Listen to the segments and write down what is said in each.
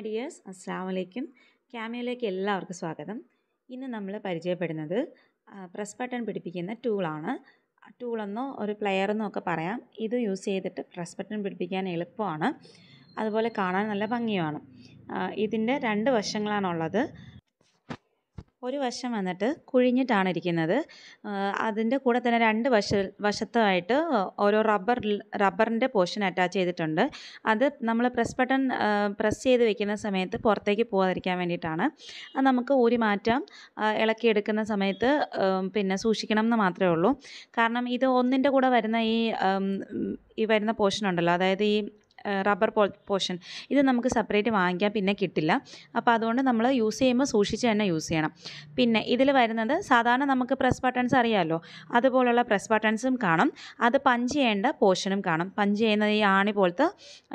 Hi dears അസ്സാം വലൈക്കും ക്യാമിയയിലേക്ക് എല്ലാവർക്കും സ്വാഗതം. ഇന്ന് നമ്മൾ പരിചയപ്പെടുന്നത് പ്രസ് ബട്ടൺ പിടിപ്പിക്കുന്ന ടൂളാണ് ടൂളെന്നോ ഒരു പ്ലെയറെന്നോ ഒക്കെ പറയാം. ഇത് യൂസ് ചെയ്തിട്ട് പ്രസ് ബട്ടൺ പിടിപ്പിക്കാൻ എളുപ്പമാണ്. അതുപോലെ കാണാൻ നല്ല ഭംഗിയുമാണ്. ഇതിന്റെ രണ്ട് വശങ്ങളാണുള്ളത്. ഒരു വശം വന്നിട്ട് കുഴിഞ്ഞിട്ടാണ് ഇരിക്കുന്നത്. അതിന്റെ കൂടെ തന്നെ രണ്ട് വശ വശത്തായിട്ട് ഓരോ റബ്ബർ റബ്ബറിന്റെ പോർഷൻ അറ്റാച്ച് ചെയ്തിട്ടുണ്ട്. അത് നമ്മൾ പ്രസ് ബട്ടൺ പ്രസ് ചെയ്ത് വെക്കുന്ന സമയത്ത് പുറത്തേക്ക് പോകാതിരിക്കാൻ വേണ്ടിയിട്ടാണ്. അത് നമുക്ക് ഊരി മാറ്റാം. ഇളക്കിയെടുക്കുന്ന സമയത്ത് പിന്നെ സൂക്ഷിക്കണം എന്ന് മാത്രമേ ഉള്ളൂ. കാരണം ഇത് ഒന്നിന്റെ കൂടെ വരുന്ന ഈ ഈ വരുന്ന പോർഷൻ ഉണ്ടല്ലോ. അതായത് ഈ റബ്ബർ പോ പോർഷൻ ഇത് നമുക്ക് സെപ്പറേറ്റ് വാങ്ങിക്കാൻ പിന്നെ കിട്ടില്ല. അപ്പോൾ അതുകൊണ്ട് നമ്മൾ യൂസ് ചെയ്യുമ്പോൾ സൂക്ഷിച്ച് തന്നെ യൂസ് ചെയ്യണം. പിന്നെ ഇതിൽ വരുന്നത് സാധാരണ നമുക്ക് പ്രസ് ബട്ടൺസ് അറിയാമല്ലോ അതുപോലുള്ള പ്രസ് ബട്ടൺസും കാണും. അത് പഞ്ച് ചെയ്യേണ്ട പോർഷനും കാണും. പഞ്ച് ചെയ്യുന്ന ഈ ആണി പോലത്തെ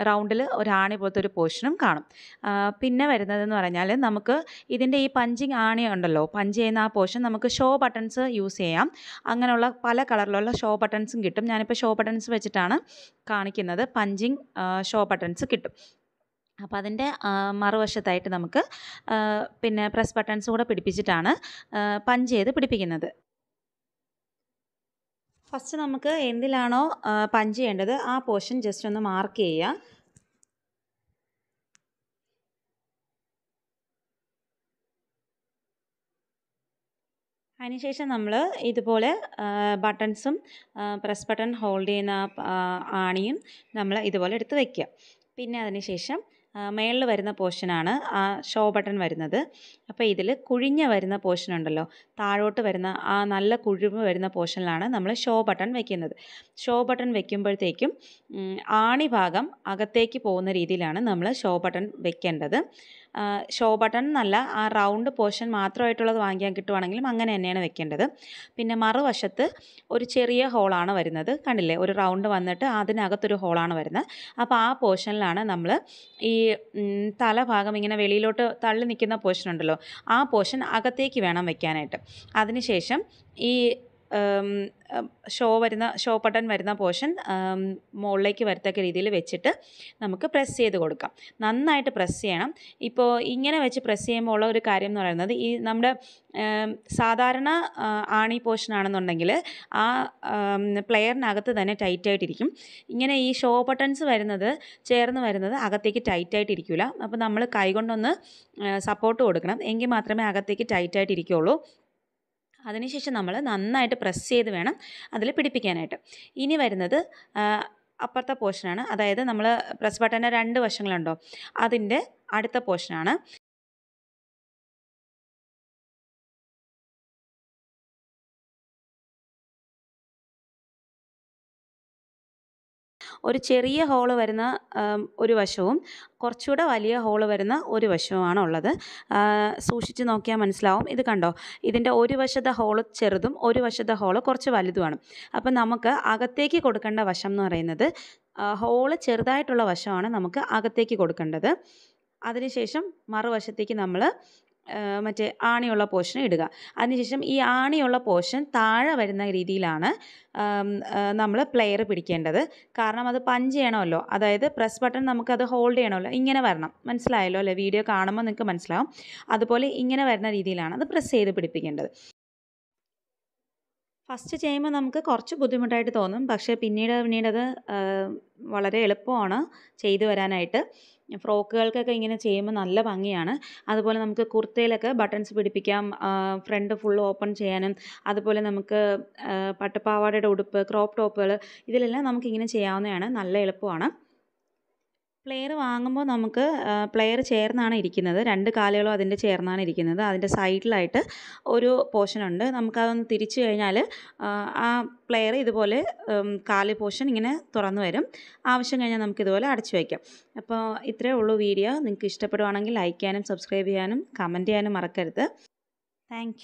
റൗണ്ടിൽ ഒരു ആണി പോലത്തെ ഒരു പോർഷനും കാണും. പിന്നെ വരുന്നതെന്ന് പറഞ്ഞാൽ നമുക്ക് ഇതിന്റെ ഈ പഞ്ചിങ് ആണി ഉണ്ടല്ലോ? പഞ്ച് ചെയ്യുന്ന ആ പോർഷൻ നമുക്ക് ഷോ ബട്ടൺസ് യൂസ് ചെയ്യാം. അങ്ങനെയുള്ള പല കളറിലുള്ള ഷോ ബട്ടൺസും കിട്ടും. ഞാനിപ്പോൾ ഷോ ബട്ടൺസ് വെച്ചിട്ടാണ് കാണിക്കുന്നത്. പഞ്ചിങ് ഷോ ബട്ടൺസ് കിട്ടും. അപ്പോൾ അതിന്റെ മറുവശത്തായിട്ട് നമുക്ക് പിന്നെ പ്രസ് ബട്ടൺസ് കൂടെ പിടിപ്പിച്ചിട്ടാണ് പഞ്ച് ചെയ്ത് പിടിപ്പിക്കുന്നത്. ഫസ്റ്റ് നമുക്ക് എന്തിലാണോ പഞ്ച് ചെയ്യേണ്ടത് ആ പോർഷൻ ജസ്റ്റ് ഒന്ന് മാർക്ക് ചെയ്യുക. അതിനുശേഷം നമ്മൾ ഇതുപോലെ ബട്ടൺസും പ്രസ് ബട്ടൺ ഹോൾഡ് ചെയ്യുന്ന ആണിയും നമ്മൾ ഇതുപോലെ എടുത്ത് വയ്ക്കുക പിന്നെ അതിനുശേഷം മേളിൽ വരുന്ന പോർഷനാണ് ആ ഷോ ബട്ടൺ വരുന്നത്. അപ്പോൾ ഇതിൽ കുഴിഞ്ഞ വരുന്ന പോർഷൻ ഉണ്ടല്ലോ താഴോട്ട് വരുന്ന ആ നല്ല കുഴിവ് വരുന്ന പോർഷനിലാണ് നമ്മൾ ഷോ ബട്ടൺ വെക്കുന്നത്. ഷോ ബട്ടൺ വെക്കുമ്പോഴത്തേക്കും ആണി ഭാഗം അകത്തേക്ക് പോകുന്ന രീതിയിലാണ് നമ്മൾ ഷോ ബട്ടൺ വെക്കേണ്ടത്. ഷോ ബട്ടൺ എന്നല്ല ആ റൗണ്ട് പോർഷൻ മാത്രമായിട്ടുള്ളത് വാങ്ങിക്കാൻ കിട്ടുവാണെങ്കിലും അങ്ങനെ തന്നെയാണ് വെക്കേണ്ടത്. പിന്നെ മറുവശത്ത് ഒരു ചെറിയ ഹോളാണ് വരുന്നത്. കണ്ടില്ലേ? ഒരു റൗണ്ട് വന്നിട്ട് അതിനകത്തൊരു ഹോളാണ് വരുന്നത്. അപ്പോൾ ആ പോർഷനിലാണ് നമ്മൾ ഈ തലഭാഗം ഇങ്ങനെ വെളിയിലോട്ട് തള്ളി നിൽക്കുന്ന പോർഷൻ ഉണ്ടല്ലോ ആ പോർഷൻ അകത്തേക്ക് വേണം വെക്കാനായിട്ട്. അതിനുശേഷം ഈ ഷോ വരുന്ന ഷോ ബട്ടൺ വരുന്ന പോർഷൻ മുകളിലേക്ക് വരത്തക്ക രീതിയിൽ വെച്ചിട്ട് നമുക്ക് പ്രസ് ചെയ്ത് കൊടുക്കാം. നന്നായിട്ട് പ്രസ് ചെയ്യണം. ഇപ്പോൾ ഇങ്ങനെ വെച്ച് പ്രസ് ചെയ്യുമ്പോൾ ഉള്ള ഒരു കാര്യം എന്ന് പറയുന്നത് ഈ നമ്മുടെ സാധാരണ ആണി പോർഷൻ ആണെന്നുണ്ടെങ്കിൽ ആ പ്ലെയറിനകത്ത് തന്നെ ടൈറ്റായിട്ടിരിക്കും ഇങ്ങനെ ഈ ഷോ ബട്ടൺസ് വരുന്നത് ചേർന്ന് വരുന്നത് അകത്തേക്ക് ടൈറ്റായിട്ടിരിക്കില്ല അപ്പോൾ നമ്മൾ കൈകൊണ്ടൊന്ന് സപ്പോർട്ട് കൊടുക്കണം. എങ്കിൽ മാത്രമേ അകത്തേക്ക് ടൈറ്റായിട്ടിരിക്കുകയുള്ളൂ അതിനുശേഷം നമ്മൾ നന്നായിട്ട് പ്രസ് ചെയ്ത് വേണം അതിൽ പിടിപ്പിക്കാനായിട്ട്. ഇനി വരുന്നത് അപ്പുറത്തെ പോർഷനാണ് അതായത് നമ്മൾ പ്രസ് ബട്ടന്റെ രണ്ട് വശങ്ങളുണ്ടോ? അതിന്റെ അടുത്ത പോർഷനാണ് ഒരു ചെറിയ ഹോൾ വരുന്ന ഒരു വശവും കുറച്ചുകൂടെ വലിയ ഹോൾ വരുന്ന ഒരു വശവുമാണ് ഉള്ളത്. സൂക്ഷിച്ച് നോക്കിയാൽ മനസ്സിലാവും. ഇത് കണ്ടോ? ഇതിന്റെ ഒരു വശത്തെ ഹോൾ ചെറുതും ഒരു വശത്തെ ഹോൾ കുറച്ച് വലുതുമാണ്. അപ്പം നമുക്ക് അകത്തേക്ക് കൊടുക്കേണ്ട വശം എന്ന് പറയുന്നത് ഹോൾ ചെറുതായിട്ടുള്ള വശമാണ് നമുക്ക് അകത്തേക്ക് കൊടുക്കേണ്ടത്. അതിനുശേഷം മറുവശത്തേക്ക് നമ്മൾ മറ്റേ ആണിയുള്ള പോർഷൻ ഇടുക. അതിനുശേഷം ഈ ആണിയുള്ള പോർഷൻ താഴെ വരുന്ന രീതിയിലാണ് നമ്മൾ പ്ലെയർ പിടിക്കേണ്ടത്. കാരണം അത് പഞ്ച് ചെയ്യണമല്ലോ. അതായത് പ്രസ് ബട്ടൺ നമുക്കത് ഹോൾഡ് ചെയ്യണമല്ലോ. ഇങ്ങനെ വരണം. മനസ്സിലായല്ലോ അല്ലേ? വീഡിയോ കാണുമ്പോൾ നിങ്ങൾക്ക് മനസ്സിലാവും. അതുപോലെ ഇങ്ങനെ വരുന്ന രീതിയിലാണ് അത് പ്രസ് ചെയ്ത് പിടിപ്പിക്കേണ്ടത്. ഫസ്റ്റ് ചെയ്യുമ്പോൾ നമുക്ക് കുറച്ച് ബുദ്ധിമുട്ടായിട്ട് തോന്നും. പക്ഷേ പിന്നീട് പിന്നീട് അത് വളരെ എളുപ്പമാണ് ചെയ്തു വരാനായിട്ട്. ഫ്രോക്കുകൾക്കൊക്കെ ഇങ്ങനെ ചെയ്യുമ്പോൾ നല്ല ഭംഗിയാണ്. അതുപോലെ നമുക്ക് കുർത്തയിലൊക്കെ ബട്ടൺസ് പിടിപ്പിക്കാം ഫ്രണ്ട് ഫുൾ ഓപ്പൺ ചെയ്യാനും. അതുപോലെ നമുക്ക് പട്ടുപാവാടയുടെ ഉടുപ്പ് ക്രോപ്പ് ടോപ്പുകൾ ഇതിലെല്ലാം നമുക്കിങ്ങനെ ചെയ്യാവുന്നതാണ്. നല്ല എളുപ്പമാണ്. പ്ലെയർ വാങ്ങുമ്പോൾ നമുക്ക് പ്ലെയർ ചേർന്നാണ് ഇരിക്കുന്നത്. രണ്ട് കാലുകളും അതിന്റെ ചേർന്നാണ് ഇരിക്കുന്നത്. അതിന്റെ സൈഡിലായിട്ട് ഒരു പോർഷൻ ഉണ്ട്. നമുക്കതൊന്ന് തിരിച്ചു കഴിഞ്ഞാൽ ആ പ്ലെയർ ഇതുപോലെ കാൽ പോർഷൻ ഇങ്ങനെ തുറന്നു വരും. ആവശ്യം കഴിഞ്ഞാൽ നമുക്കിതുപോലെ അടച്ചു വയ്ക്കാം. അപ്പോൾ ഇത്രയേ ഉള്ളൂ വീഡിയോ നിങ്ങൾക്ക് ഇഷ്ടപ്പെടുവാണെങ്കിൽ ലൈക്ക് ചെയ്യാനും സബ്സ്ക്രൈബ് ചെയ്യാനും കമന്റ് ചെയ്യാനും മറക്കരുത്. താങ്ക്